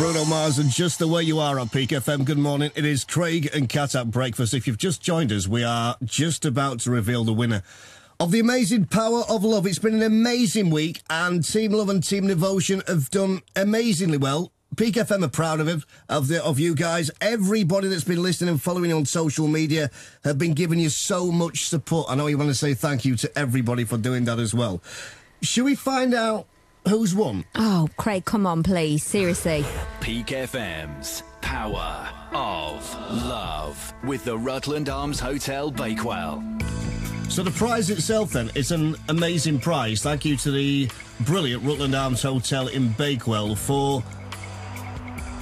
Mars and just the way you are on Peak FM. Good morning. It is Craig and Cat at breakfast. If you've just joined us, we are just about to reveal the winner of the amazing power of love. It's been an amazing week, and Team Love and Team Devotion have done amazingly well. Peak FM are proud of it, of the, of you guys. Everybody that's been listening and following on social media have been giving you so much support. I know you want to say thank you to everybody for doing that as well. Should we find out who's won? Oh, Craig, come on, please. Seriously. Peak FM's Power of Love with the Rutland Arms Hotel Bakewell. So the prize itself, then, is an amazing prize. Thank you to the brilliant Rutland Arms Hotel in Bakewell for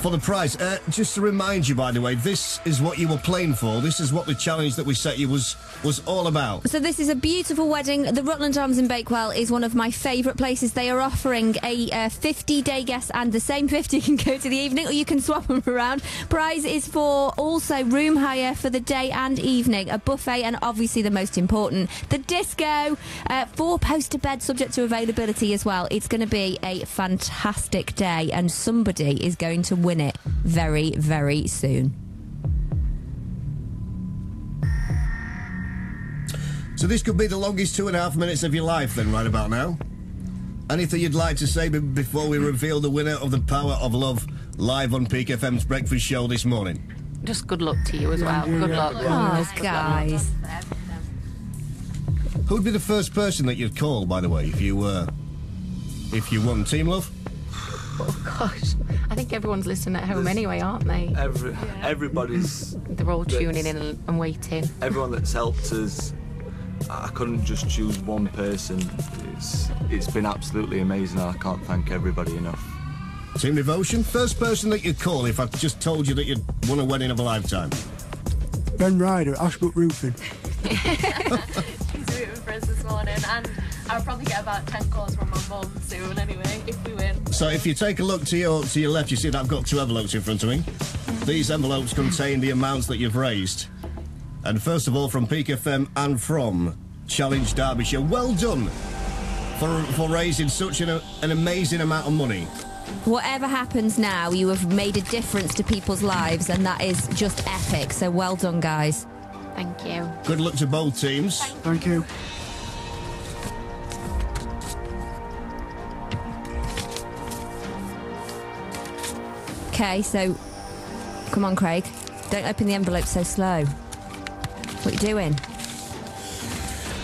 for the prize. Uh, just to remind you, by the way, this is what you were playing for. This is what the challenge that we set you was was all about. So this is a beautiful wedding. The Rutland Arms in Bakewell is one of my favourite places. They are offering a 50-day guest, and the same 50 can go to the evening, or you can swap them around. Prize is for also room hire for the day and evening, a buffet, and obviously the most important, the disco. Uh, four poster beds, subject to availability as well. It's going to be a fantastic day, and somebody is going to win it very, very soon. So this could be the longest two and a half minutes of your life, then, right about now. Anything you'd like to say before we reveal the winner of the Power of Love live on Peak FM's breakfast show this morning? Just good luck to you as well. Oh, good luck. Oh, guys. Who'd be the first person that you'd call, by the way, if you were, if you won Team Love? Oh gosh, I think everyone's listening at home anyway, aren't they? Every, everybody's They're all tuning in and, and waiting. everyone that's helped us. I couldn't just choose one person. It's it's been absolutely amazing. I can't thank everybody enough. Team Devotion, first person that you'd call if I just told you that you'd won a wedding of a lifetime. Ben Ryder, Ashbrook Roofing. He's rooting for us this morning, and I'll probably get about 10 calls from my mum soon anyway, if we win. So if you take a look to your to your left, you see that I've got two envelopes in front of me. These envelopes contain the amounts that you've raised. And first of all, from Peak FM and from Challenge Derbyshire, well done for for raising such an, an amazing amount of money. Whatever happens now, you have made a difference to people's lives, and that is just epic. So well done, guys. Thank you. Good luck to both teams. Thank you. Okay, so come on, Craig. Don't open the envelope so slow. What are you doing?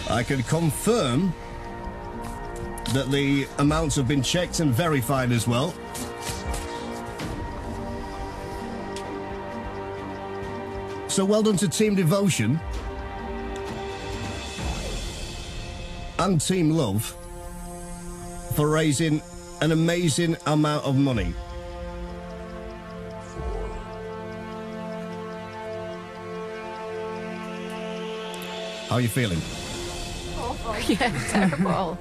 I can confirm that the amounts have been checked and verified as well. So well done to Team Devotion and Team Love for raising an amazing amount of money. How are you feeling? Awful. Yeah, terrible.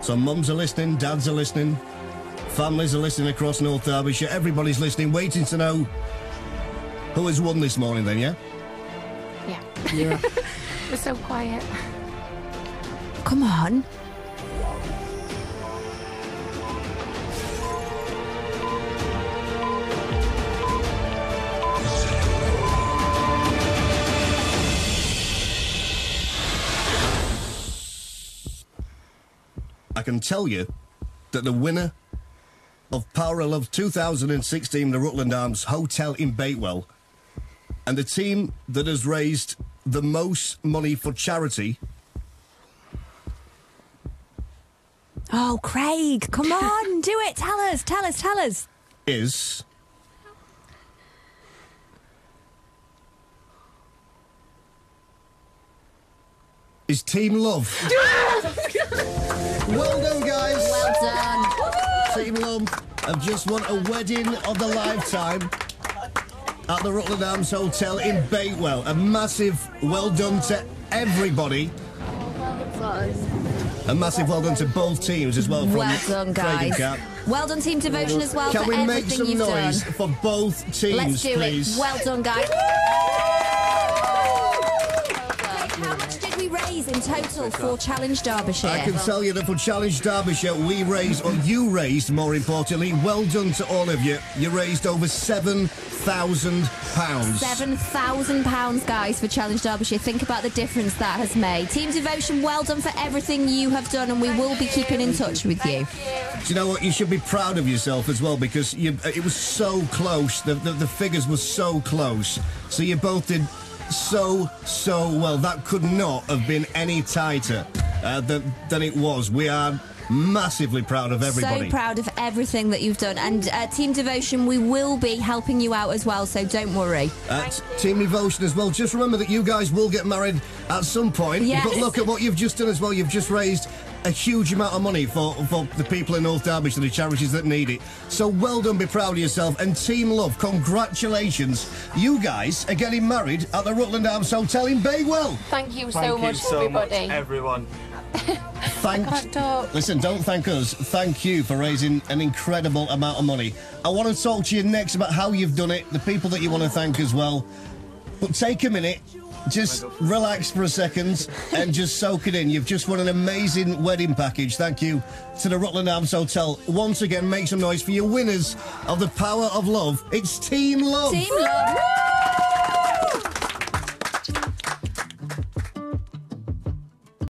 So mums are listening, dads are listening, families are listening across North Derbyshire. Everybody's listening, waiting to know who has won this morning. Then, yeah. yeah. Yeah. We're so quiet. Come on. Can tell you that the winner of Power of Love 2016, the Rutland Arms Hotel in Bakewell, and the team that has raised the most money for charity Oh, Craig, come on, do it. Tell us, tell us, tell us. is. Is Team Love. well done, guys. Well done. Team Love have just won a wedding of the lifetime at the Rutland Arms Hotel in Bakewell. A massive well done to everybody. A massive well done to both teams as well from Well done, guys. Cat. Well done, Team Devotion, as well, Can for we make everything some noise done. for both teams, Let's do please? it. Well done, guys. Craig, how much did we raise raise in total for Challenge Derbyshire? I can tell you that for Challenge Derbyshire, we raised, or you raised, more importantly, well done to all of you. You raised over seven thousand pounds. Seven thousand pounds, guys, for Challenge Derbyshire. Think about the difference that has made. Team Devotion, well done for everything you have done, and we will be keeping in touch with you. Do you know what? You should be proud of yourself as well because you, it was so close. The, the, the figures were so close. So you both did so, so well. That could not have been any tighter uh, than, than it was. We are massively proud of everybody. So proud of everything that you've done. And uh, Team Devotion, we will be helping you out as well, so don't worry. Uh, Team Devotion as well. Just remember that you guys will get married at some point. Yes. But look at what you've just done as well. You've just raised a huge amount of money for, for the people in North Derbyshire, the charities that need it. So well done, be proud of yourself. And Team Love, congratulations. You guys are getting married at the Rutland Arms Hotel in Bakewell. Thank you Thank so you much, so everybody. much, everyone. Thank, can't. Listen, don't thank us. Thank you for raising an incredible amount of money. I want to talk to you next about how you've done it, the people that you want to thank as well. But take a minute, just relax for a second and just soak it in. You've just won an amazing wedding package. Thank you to the Rutland Arms Hotel. Once again, make some noise for your winners of the Power of Love. It's Team Love. Team Love.